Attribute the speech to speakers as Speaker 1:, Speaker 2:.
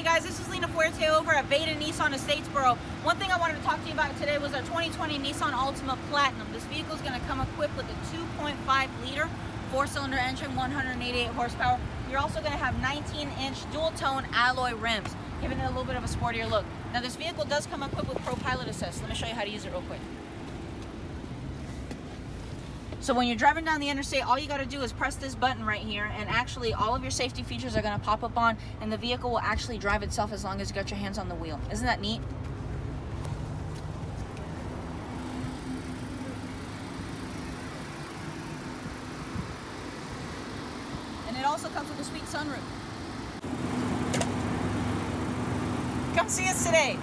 Speaker 1: Hey guys, this is Lena Fuerte over at Vaden Nissan of Statesboro. One thing I wanted to talk to you about today was our 2020 Nissan Altima Platinum. This vehicle is going to come equipped with a 2.5 liter four-cylinder engine, 188 horsepower. You're also going to have 19-inch dual-tone alloy rims, giving it a little bit of a sportier look. Now this vehicle does come equipped with Pro Pilot Assist. Let me show you how to use it real quick. So when you're driving down the interstate, all you got to do is press this button right here and actually all of your safety features are to pop up on and the vehicle will actually drive itself as long as you got your hands on the wheel. Isn't that neat? And it also comes with a sweet sunroof. Come see us today.